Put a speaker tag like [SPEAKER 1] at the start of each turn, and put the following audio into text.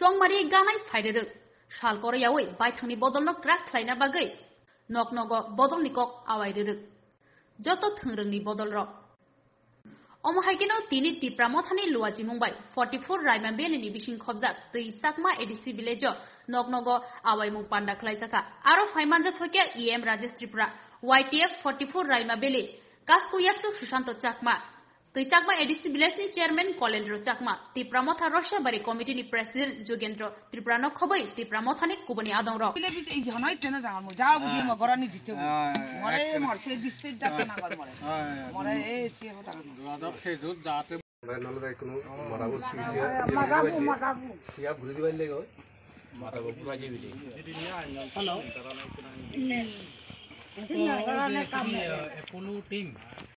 [SPEAKER 1] चङमारी गानाय फाइदेरो सालगरे यावै बायथांनि बदलनो ग्राक ख्लायना बागै নগ नग बदलनि कक आवायरेरो जत थोंरोंनि बदल र অমহাইকেন তিনি তিপ্রাম মথানী লুয়াজি মুম্বাই ফর্টি ফোর রাইমা বেলে নিবিসিং খবজাক তৈ সাকমা এডিসি ভিলেজ নগ আওয়াই মুং পান্ডা খ্লাইজাকা। আরও ফাইমানজা ফকিয়া E M Rajesh Tripura YTF forty four Raima valley. কাসকুয়াকসু Sushant Chakma. তৈ চাকমা এডিসি ভিলেজনি চেয়ারম্যান কলেন্দ্র চাকমা। তিপ্রামথা রসিয়াবাড়ি কমিটিনি প্রেসিডেন্ট যোগেন্দ্র। ত্রিপুরানো খবৈ তিপ্রামথানি কুবনি আদং রক
[SPEAKER 2] বিলে বিতে এই জনই তেনে জাঙার মো। যা বুঝি মো গরানি দিতে মরে দাতে না মরে। মরে এ সি হটা
[SPEAKER 3] কোনো
[SPEAKER 4] টিম